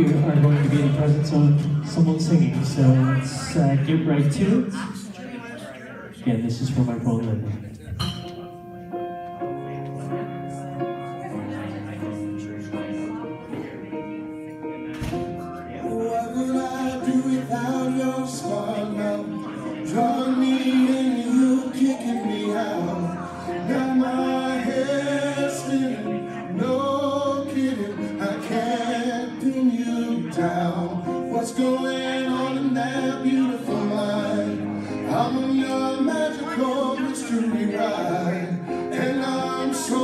you are going to be in the presence of someone singing, so let's uh, get right to it. Again, this is for my phone Linda. What would I do without your mouth? Drawing me in, down. What's going on in that beautiful mind? I'm on your magical mystery ride, and I'm so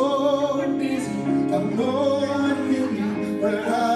busy. I know I'm hidden, but I'll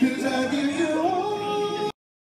Cause I give